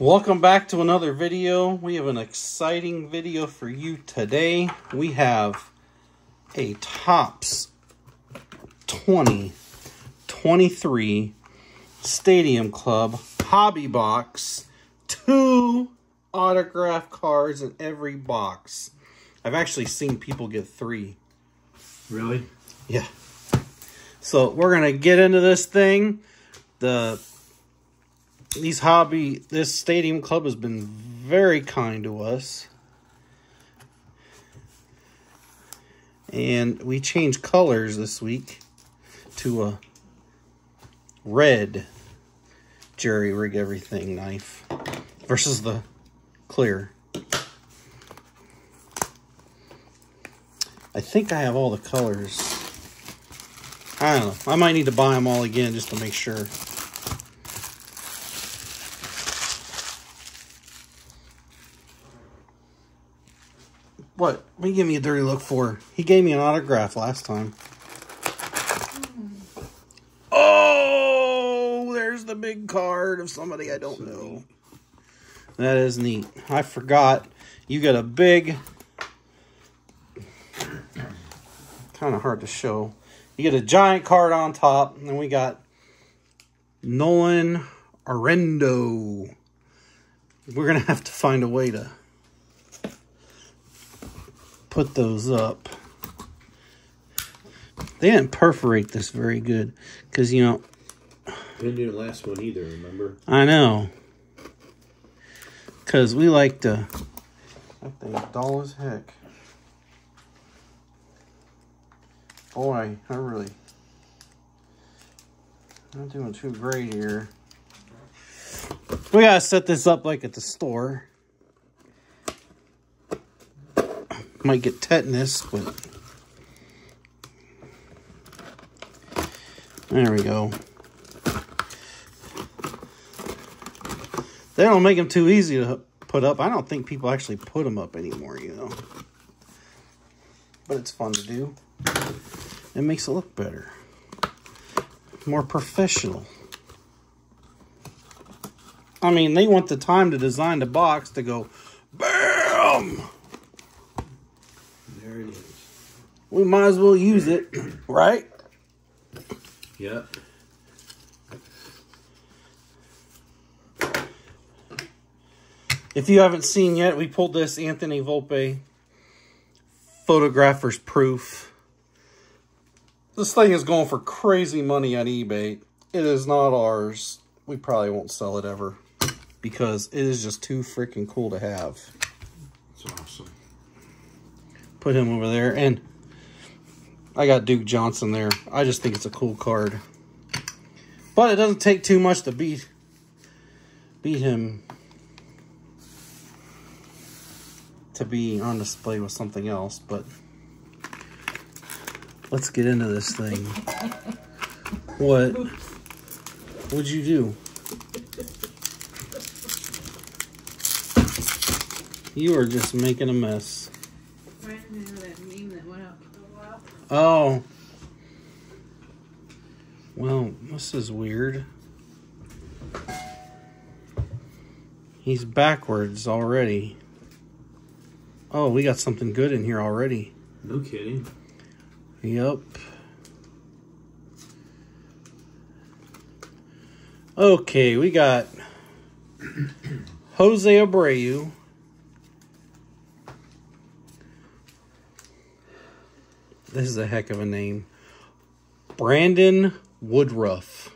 Welcome back to another video. We have an exciting video for you today. We have a Topps 2023 Stadium Club Hobby Box. Two autograph cards in every box. I've actually seen people get three. Really? Yeah. So we're gonna get into this thing. The these hobby this stadium club has been very kind to us. And we changed colors this week to a red jerry rig everything knife versus the clear. I think I have all the colors. I don't know. I might need to buy them all again just to make sure. What? What you give me a dirty look for? He gave me an autograph last time. Oh, there's the big card of somebody I don't know. That is neat. I forgot. You got a big. Kind of hard to show. You get a giant card on top, and then we got Nolan Arenado. We're gonna have to find a way to put those up. They didn't perforate this very good, because you know Didn't do the last one either, remember? I know. Because we like to. That thing's dull as heck. Boy, I really. Not doing too great here. We gotta set this up like at the store. Might get tetanus, but. There we go. They don't make them too easy to put up. I don't think people actually put them up anymore, you know. But it's fun to do. It makes it look better. More professional. I mean, they want the time to design the box to go BAM! There it is. We might as well use it, right? Yep. If you haven't seen yet, we pulled this Anthony Volpe photographer's proof. This thing is going for crazy money on eBay. It is not ours. We probably won't sell it ever because it is just too freaking cool to have. It's awesome. Put him over there and I got Duke Johnson there. I just think it's a cool card. But it doesn't take too much to beat beat him to be on display with something else, but let's get into this thing. What would you do? You are just making a mess. Right now, that meme that went out for a while. Oh. Well, this is weird. He's backwards already. Oh, we got something good in here already. No kidding. Yep. Okay, we got Jose Abreu. This is a heck of a name. Brandon Woodruff.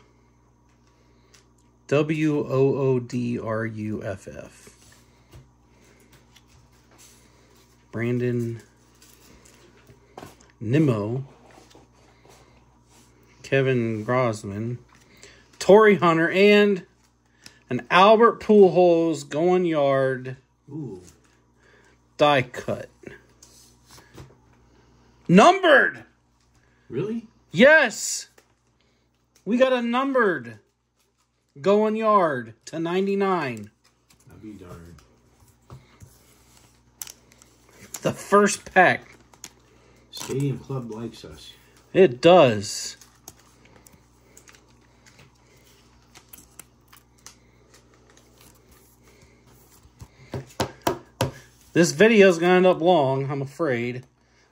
W O O D R U F F. Brandon Nimmo. Kevin Grossman. Torii Hunter and an Albert Pujols going yard Ooh. die cut. Numbered! Really? Yes! We got a numbered going yard to 99. I'll be darned. The first pack. Stadium Club likes us. It does. This video is going to end up long, I'm afraid.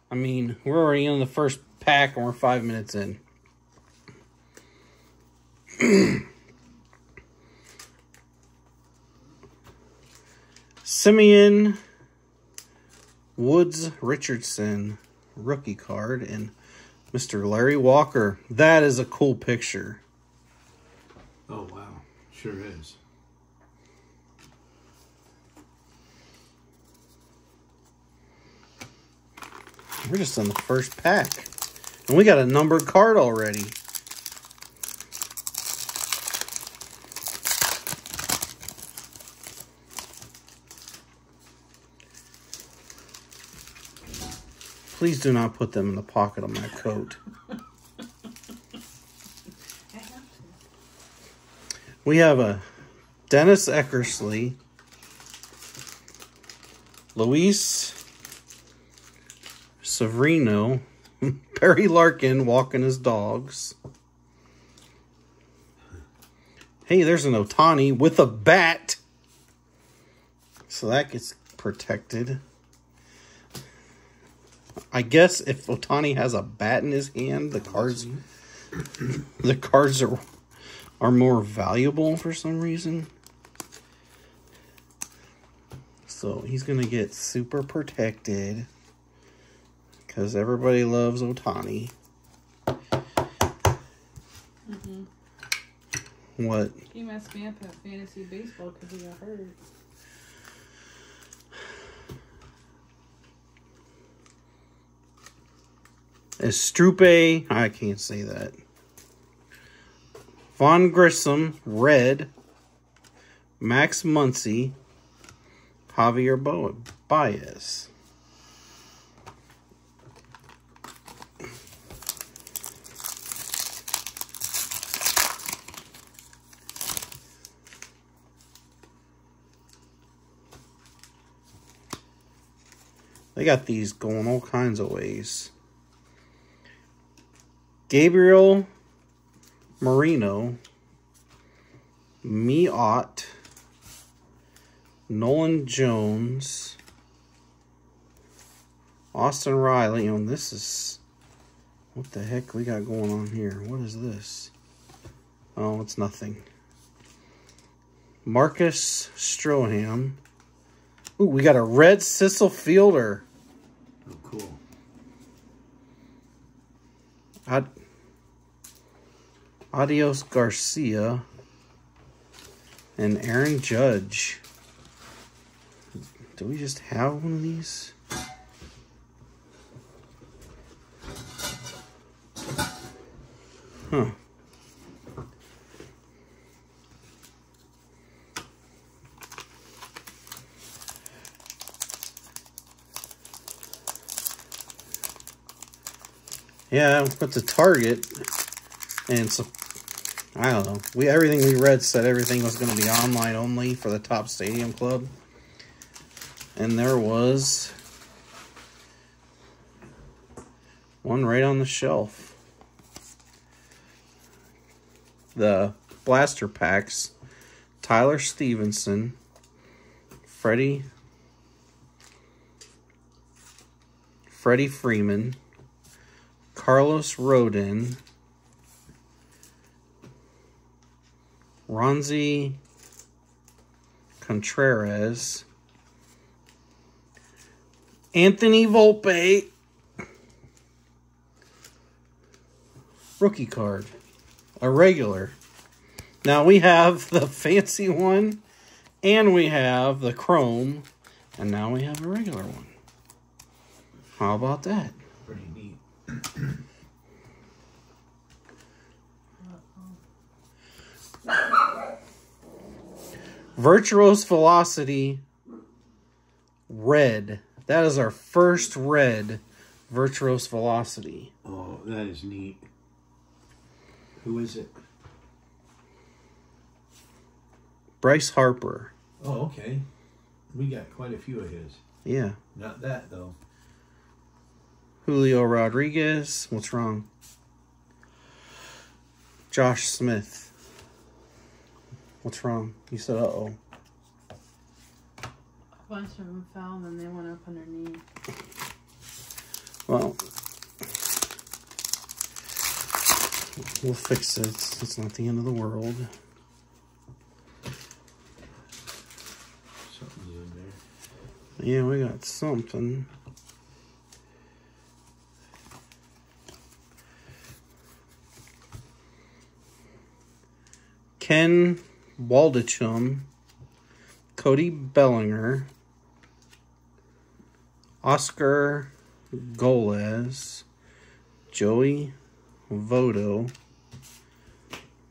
I mean, we're already in the first pack and we're five minutes in. Simeon Woods Richardson rookie card and Mr. Larry Walker. That is a cool picture. Oh wow, sure is. We're just in the first pack. And we got a numbered card already. Please do not put them in the pocket of my coat. We have a Dennis Eckersley, Luis Severino, Barry Larkin walking his dogs. Hey, there's an Ohtani with a bat. So that gets protected. I guess if Ohtani has a bat in his hand, the cards the cards are are more valuable for some reason. So he's to get super protected because everybody loves Ohtani. Mm-hmm. What? He messed me up at fantasy baseball because he got hurt. Estrupe, I can't say that. Vaughn Grissom, red. Max Muncy, Javier Bo- Baez. They got these going all kinds of ways. Gabriel Marino, Miot, Nolan Jones, Austin Riley. And this is what the heck we got going on here? What is this? Oh, it's nothing. Marcus Stroman. Ooh, we got a red Cecil Fielder. Oh, cool. Ad- Adios Garcia and Aaron Judge. Do we just have one of these? Huh. Yeah, but the target and so I don't know. We everything we read said everything was going to be online only for the top stadium club, and there was one right on the shelf. The blaster packs: Tyler Stephenson, Freddie, Freddie Freeman, Carlos Rodin. Ronzi Contreras, Anthony Volpe, rookie card, a regular. Now we have the fancy one, and we have the chrome, and now we have a regular one. How about that? Pretty neat. Virtuos Velocity Red. That is our first red Virtuos Velocity. Oh, that is neat. Who is it? Bryce Harper. Oh, okay. We got quite a few of his. Yeah. Not that though. Julio Rodriguez. What's wrong? Josh Smith. What's wrong? You said uh oh. A bunch of them fell and then they went up underneath. Well, we'll fix it. It's, it's not the end of the world. Something's in there. Yeah, we got something. Ken Waldachum, Cody Bellinger, Oscar Goles, Joey Votto,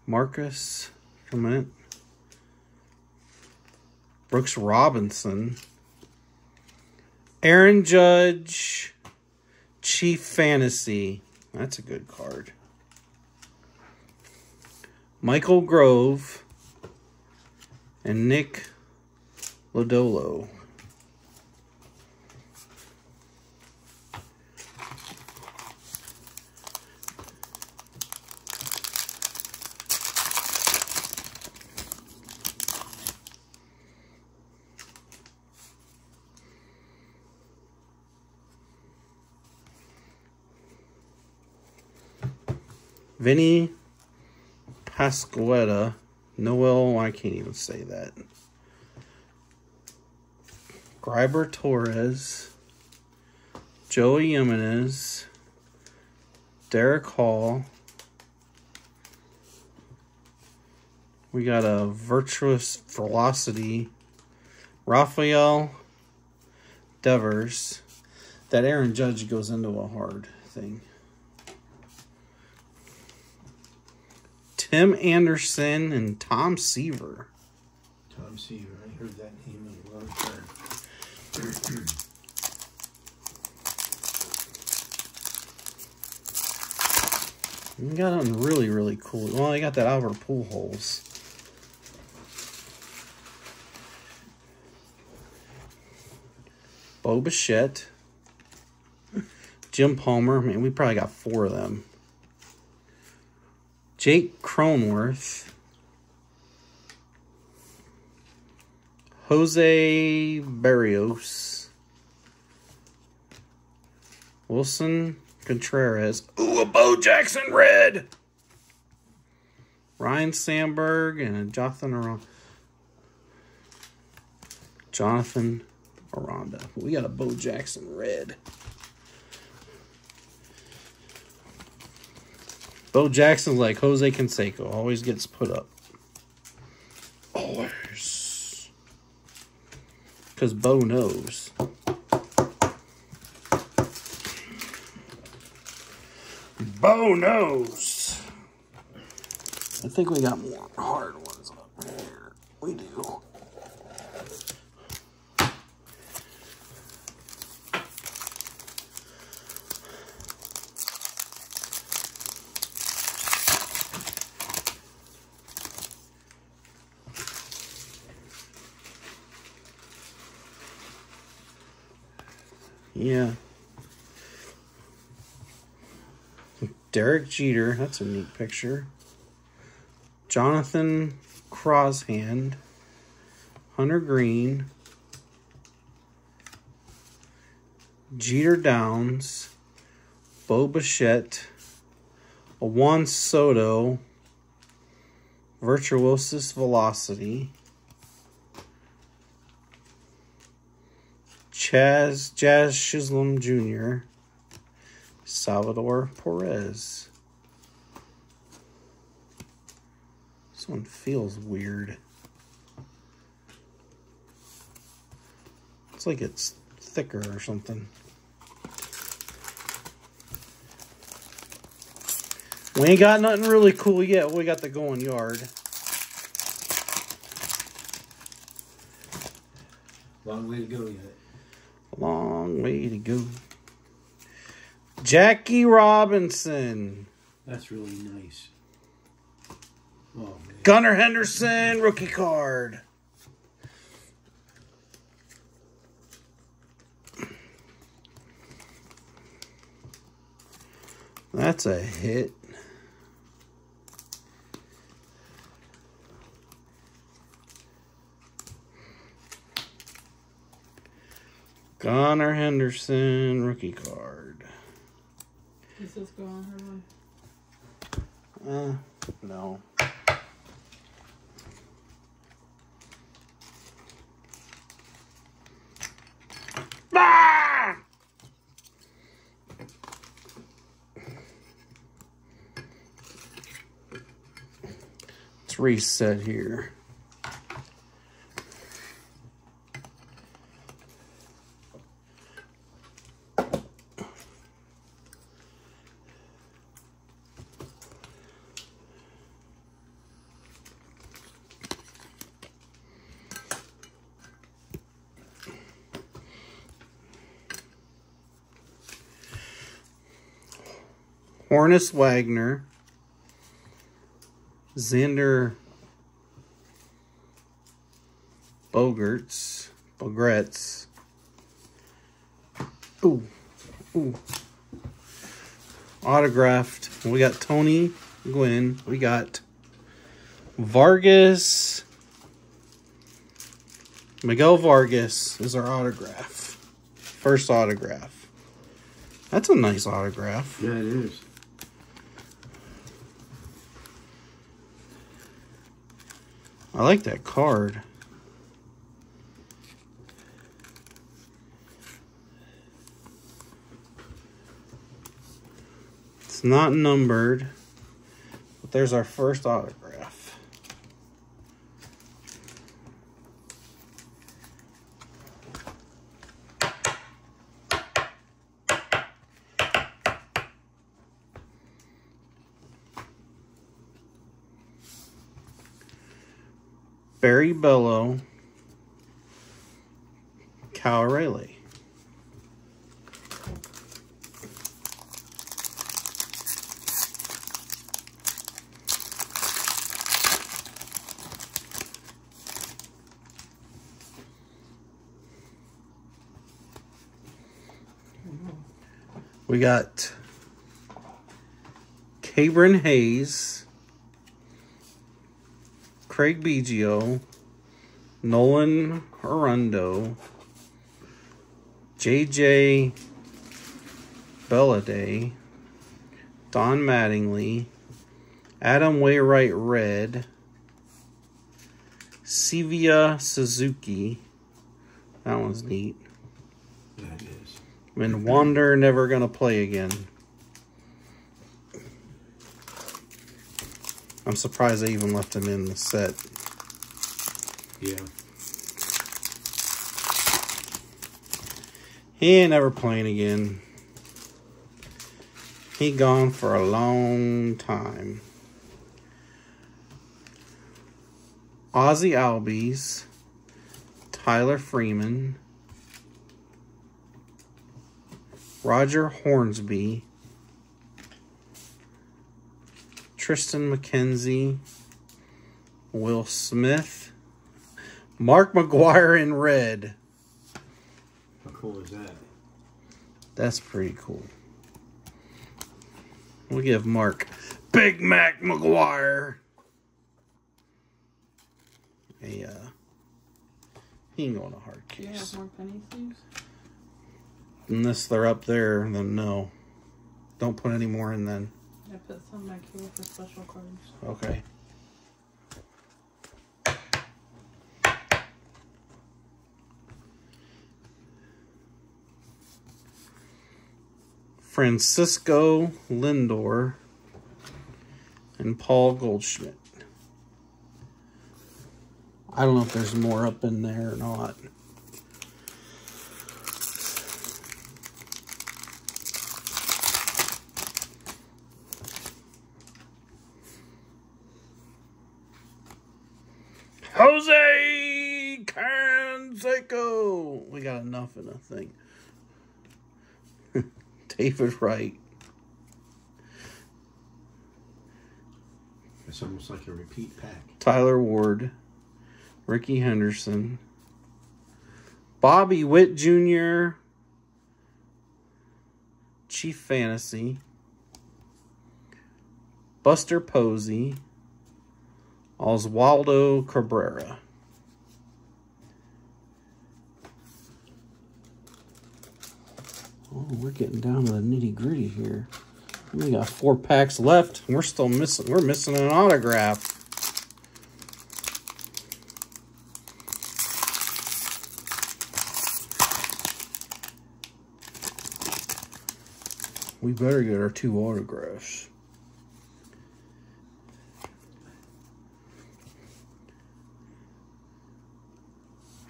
Marcus, a Brooks Robinson, Aaron Judge, Chief Fantasy. That's a good card. Michael Grove and Nick Lodolo. Vinny Pasquetta. Noel, I can't even say that. Gleyber Torres. Joey Jimenez. Derek Hall. We got a virtuous velocity. Rafael Devers. That Aaron Judge goes into a hard thing. Tim Anderson and Tom Seaver. Tom Seaver. I heard that name in a long time. We got them really, really cool. Well, I got that Albert Pujols. Bo Bichette. Jim Palmer. Man, we probably got four of them. Jake Cronworth. Jose Barrios. Willson Contreras. Ooh, a Bo Jackson red. Ryne Sandberg and a Jonathan Aranda. Jonathan Aranda. We got a Bo Jackson red. Bo Jackson's like Jose Canseco. Always gets put up. Always. Because Bo knows. Bo knows. I think we got more hard ones up here. We do. Yeah. Derek Jeter, that's a neat picture. Jonathan Crosshand, Hunter Greene, Jeter Downs, Bo Bichette, a Juan Soto, Virtuosus Velocity, Chaz Jazz Chisholm Jr., Salvador Perez. This one feels weird. It's like it's thicker or something. We ain't got nothing really cool yet. We got the going yard. Long way to go yet. Long way to go. Jackie Robinson. That's really nice. Oh. Gunnar Henderson, rookie card. That's a hit. Gunnar Henderson rookie card. Does this go on her way? Uh, no. Reset here. Honus Wagner, Xander Bogaerts, Bogretz. Ooh, ooh. Autographed. We got Tony Gwynn. We got Vargas. Miguel Vargas is our autograph. First autograph. That's a nice autograph. Yeah, it is. I like that card. It's not numbered, but there's our first autograph. Barry Bello, Cal. We got Cabron Hayes. Craig Biggio, Nolan Arenado, JJ Bleday, Don Mattingly, Adam Wainwright Red, Seiya Suzuki. That one's neat. It is. And Wander never gonna play again. I'm surprised they even left him in the set. Yeah. He ain't ever playing again. He gone for a long time. Ozzy Albies, Tyler Freeman, Roger Hornsby, Tristan McKenzie, Will Smith, Mark McGwire in red. How cool is that? That's pretty cool. We'll give Mark Big Mac McGwire. A, uh, he ain't going to hard case. Do you have more penny sleeves? Unless they're up there, then no. Don't put any more in then. I put some back here for special cards. Okay. Francisco Lindor and Paul Goldschmidt. I don't know if there's more up in there or not. Jose Canseco. We got enough in the thing. David Wright. It's almost like a repeat pack. Tyler Ward. Rickey Henderson. Bobby Witt Jr. Chief Fantasy. Buster Posey. Oswaldo Cabrera. Oh, we're getting down to the nitty gritty here. We got four packs left. We're still missing. We're missing an autograph. We better get our two autographs.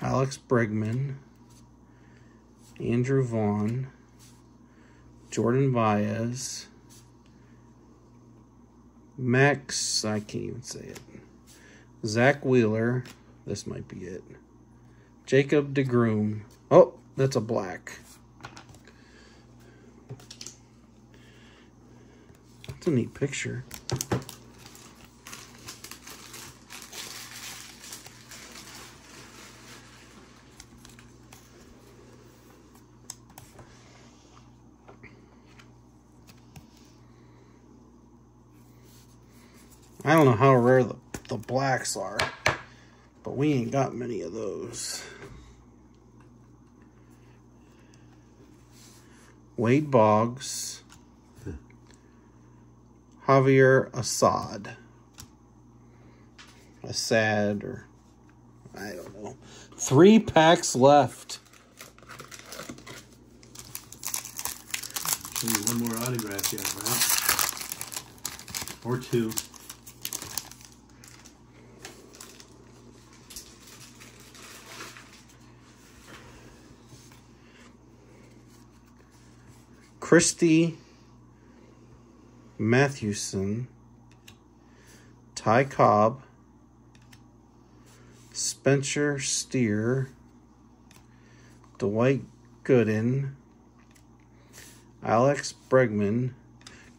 Alex Bregman, Andrew Vaughn, Jordan Baez, Max, I can't even say it, Zack Wheeler, this might be it, Jacob deGrom. Oh, that's a black. That's a neat picture. I don't know how rare the, the blacks are, but we ain't got many of those. Wade Boggs, Javier Assad, Assad, or I don't know. Three packs left. Show you one more autograph yet, right? Or two. Christy Mathewson, Ty Cobb, Spencer Steer, Dwight Gooden, Alex Bregman,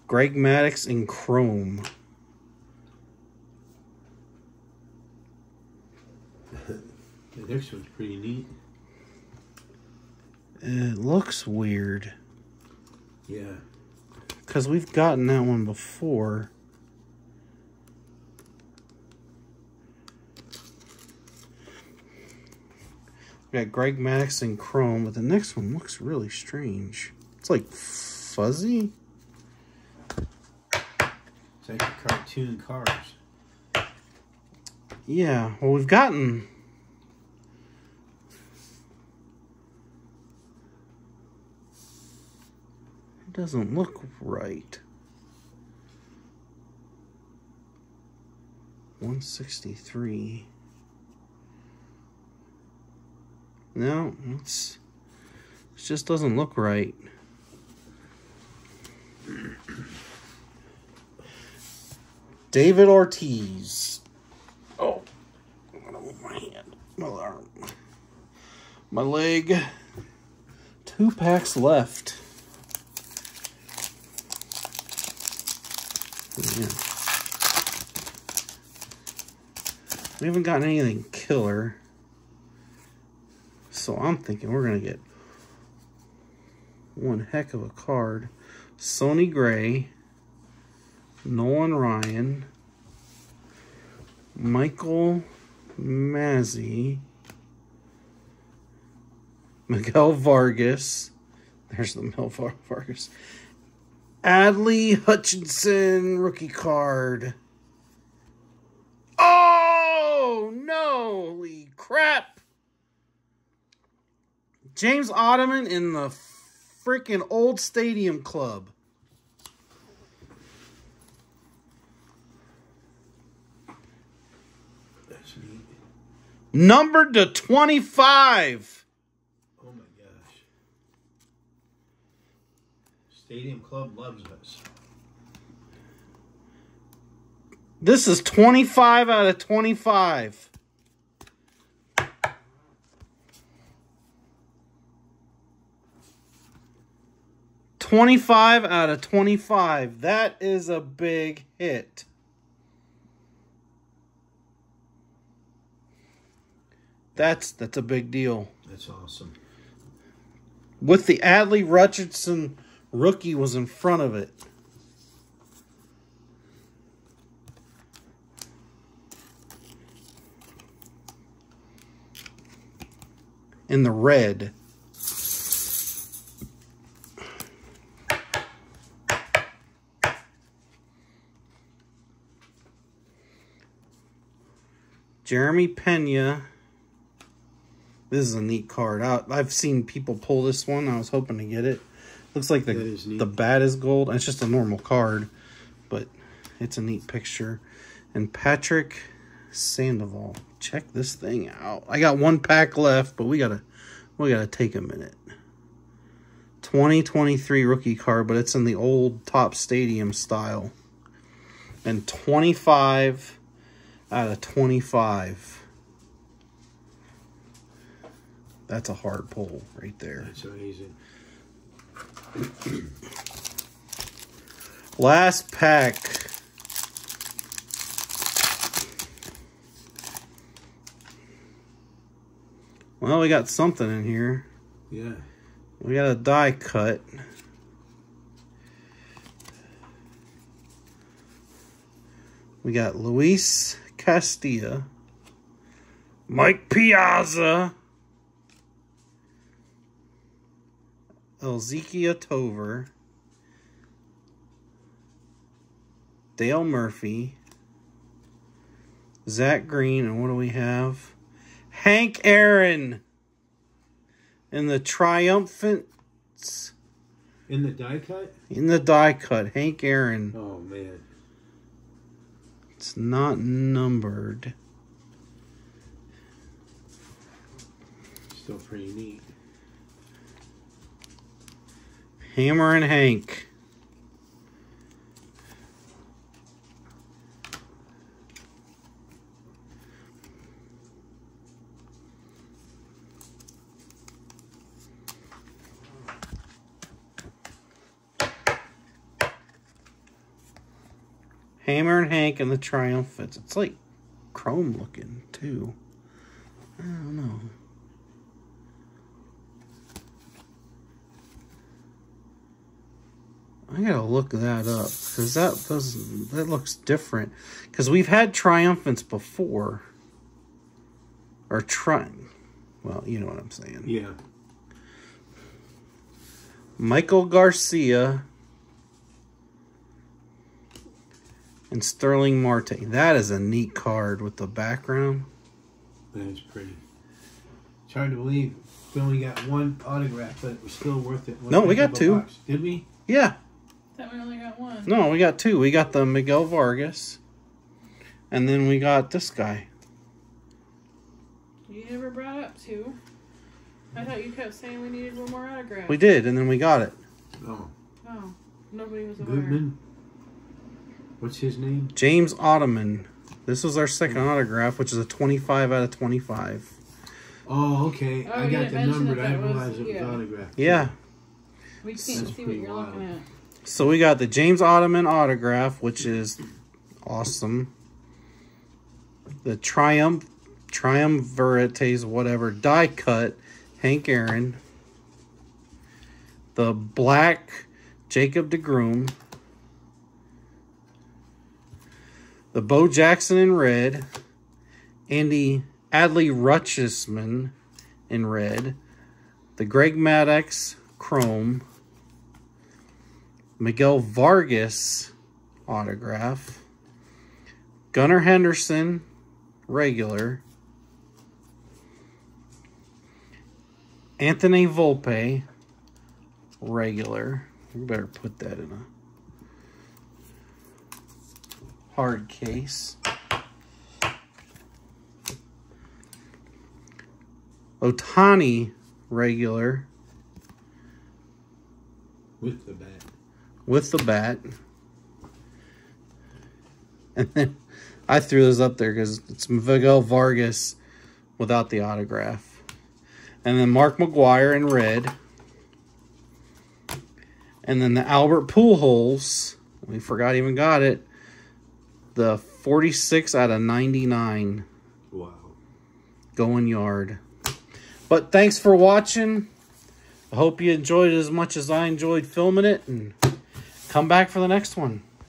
Greg Maddux, and Chrome. The next one's pretty neat. It looks weird Yeah. because we've gotten that one before. We got Greg Maddux and Chrome, but the next one looks really strange. It's like fuzzy. It's like a cartoon cars. Yeah, well, we've gotten. Doesn't look right. 163. No, it's. It just doesn't look right. David Ortiz. Oh, I'm gonna move my hand, my arm, my leg. Two packs left. Yeah. We haven't gotten anything killer. So I'm thinking we're gonna get one heck of a card. Sonny Gray, Nolan Ryan, Michael Mazzy, Miguel Vargas. There's the Miguel Vargas. Adley Hutchinson rookie card. Oh no! Holy crap! James Outman in the freaking old stadium club. That's neat. Numbered to 25. Oh my gosh. Stadium Club loves us. This is 25 out of 25. Twenty-five out of twenty-five. That is a big hit. That's that's a big deal. That's awesome. With the Adley Richardson Rookie was in front of it. In the red. Jeremy Pena. This is a neat card. I, have seen people pull this one. I was hoping to get it. Looks like the That is neat. the bat is gold. It's just a normal card, but it's a neat picture. And Patrick Sandoval. Check this thing out. I got one pack left, but we gotta we gotta take a minute. 2023 rookie card, but it's in the old top stadium style. And 25 out of 25. That's a hard pull right there. That's amazing. Last pack. Well, we got something in here. Yeah. We got a die cut. We got Luis Castillo, Mike Piazza, Elzekia Tover, Dale Murphy, Zach Green, and what do we have? Hank Aaron in the triumphant In the die cut? in the die cut. Hank Aaron. Oh man. It's not numbered. Still pretty neat. Hammer and Hank. Hammer and Hank and the Triumphants. It's like chrome looking too. I don't know. I gotta look that up because that doesn't that looks different. Because we've had triumphants before, or tri. Well, you know what I'm saying. Yeah. Michael Garcia and Starling Marte. That is a neat card with the background. That is pretty. It's hard to believe we only got one autograph, but it was still worth it. One No, we got two. box. Did we? Yeah, That we only got one. no, we got two. We got the Miguel Vargas, and then we got this guy. You never brought up two. I thought you kept saying we needed one more autograph. We did, and then we got it. Oh, Oh, nobody was aware. Goodman. What's his name? James Outman. This was our second mm-hmm. autograph, which is a 25 out of 25. Oh, okay. Oh, I got the mention number. I that was- realized it was yeah. autographed. Yeah. We can't That's see what you're wild. looking at. So we got the James Outman autograph, which is awesome. The Triumph, Triumvirates, whatever, die cut, Hank Aaron. The black, Jacob deGrom. The Bo Jackson in red. Andy Adley Rutschman in red. The Greg Maddux chrome. Miguel Vargas autograph. Gunnar Henderson, regular. Anthony Volpe, regular. We better put that in a hard case. Ohtani, regular. With the bat. With the bat. And then I threw this up there because it's Miguel Vargas without the autograph. And then Mark McGwire in red. And then the Albert Pujols. We forgot even got it. The 46 out of 99 Wow. going yard. But thanks for watching. I hope you enjoyed it as much as I enjoyed filming it. And come back for the next one.